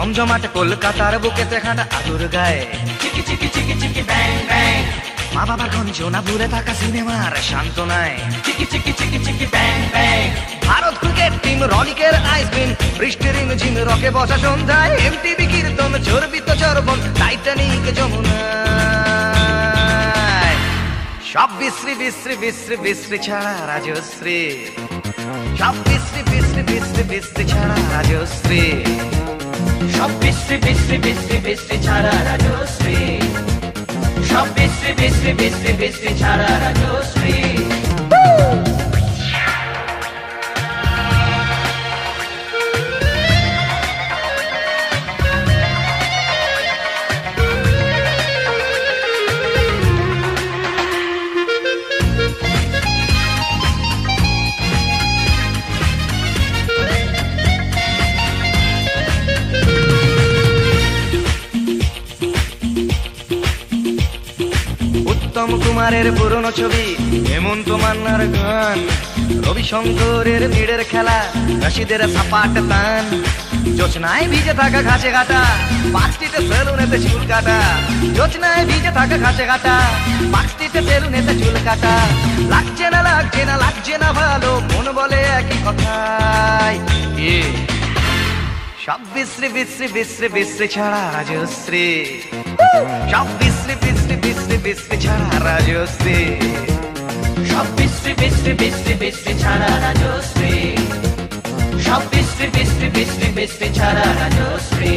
জমজমাট কলকাতার বুকেতে খাটা আদুর গায়ে। চিকি চিকি চিকি চিকি ব্যাং ব্যাং মা বাবার গঞ্জনা ভুলে থাকা সিনেমার শান্ত নাই চিকি চিকি চিকি চিকি bang bang Bharat cricket team রনিকের আইসবিন বৃষ্টির ঝিম রকে বসা সন্ধ্যায়। এমটিভি কীর্তন চর্বিত চর্বণ টাইটানিক যমুনায়। সব বিশ্রী বিশ্রী বিশ্রী বিশ্রী ছাড়া রাজশ্রী। সব বিশ্রী বিশ্রী বিশ্রী বিশ্রী ছাড়া রাজশ্রী। সব বিশ্রী বিশ্রী বিশ্রী বিশ্রী ছাড়া রাজশ্রী। সব বিশ্রী বিশ্রী বিশ্রী বিশ্রী ছাড়া রাজশ্রী। উত্তম কুমারের পুরনো ছবি, হেমন্ত মান্নার গান রবি শঙ্করের ভিড়ের খেলা, রাশিদের সাপাট তান। যোচনায় ভিজে থাকা ঘাসে ঘাটা, পাঁচটিতে সেলুনেতে চুল কাটা। যোচনায় ভিজে থাকা ঘাসে ঘাটা, পাঁচটিতে সেলুনেতে চুল কাটা। লাগছে না লাগছে না লাগছে না ভালো, মন বলে একই কথাই এ সব বিশ্রী বিশ্রী বিশ্রী বিশ্রী ছাড়া রাজশ্রী সব বিশ্রী বিশ্রী বিশ্রী বিশ্রী ছাড়া রাজশ্রী সব বিশ্রী বিশ্রী বিশ্রী বিশ্রী ছাড়া রাজশ্রী সব বিশ্রী বিশ্রী বিশ্রী বিশ্রী ছাড়া রাজশ্রী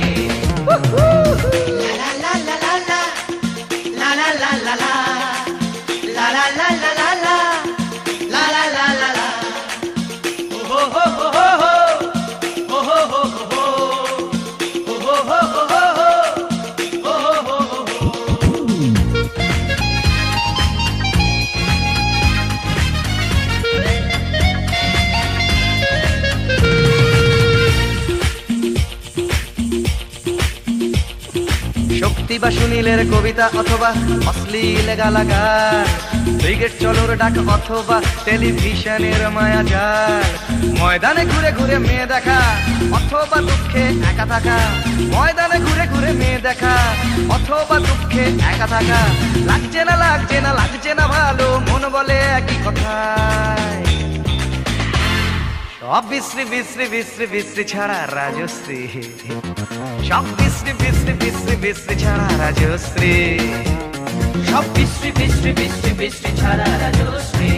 শক্তি বা সুনীলের কবিতা অথবা অশ্লীল গালাগাল। ক্রিকেট চলোর ডাক অথবা টেলিভিশনের মায়া জাল। ময়দানে ঘুরে ঘুরে মেয়ে দেখা, অথবা দুঃখে একা থাকা। ময়দানে ঘুরে ঘুরে মেয়ে দেখা, অথবা দুঃখে একা থাকা। লাগছে না লাগছে না লাগছে না ভালো, মন বলে একই কথায় সব বিশ্রী বিশ্রী বিশ্রী ছাড়া রাজশ্রী। সব বিশ্রী বিশ্রী বিশ্রী বিশ্রী ছাড়া রাজশ্রী। সব বিশ্রী বিশ্রী বিশ্রী বিশ্রী ছাড়া রাজশ্রী।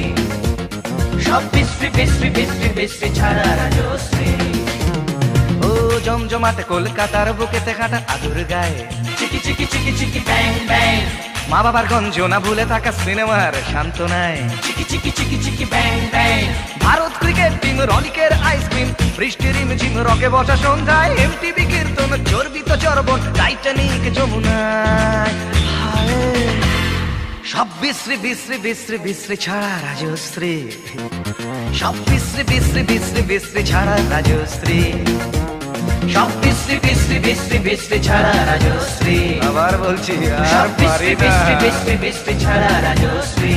সব বিশ্রী বিশ্রী বিশ্রী বিশ্রী ছাড়া রাজশ্রী। ও জমজমাট কলকাতার বুকেতে কাটা আদুর গায়ে। চিকি চিকি চিকি চিকি, ব্যাং ব্যাং। মা বাবার গঞ্জ না ভুলে থাকা সিনেমার শান্ত নাই চিকি চিকি চিকি চিকি bang bang. Bharat cricket team রনিকের ice cream বৃষ্টির ঝিম রকে বসা সন্ধ্যায় এমটিভি কীর্তন চর্বিত চর্বণ টাইটানিক যমুনায়। সব বিশ্রী বিশ্রী বিশ্রী বিশ্রী ছাড়া রাজশ্রী। সব বিশ্রী বিশ্রী বিশ্রী বিশ্রী ছাড়া রাজশ্রী। সব বিশ্রী বিশ্রী বৃষ্টি বৃষ্টি ছাড়া রাজশ্রী আবার বলছি আর বৃষ্টি বৃষ্টি বৃষ্টি বৃষ্টি ছাড়া রাজশ্রী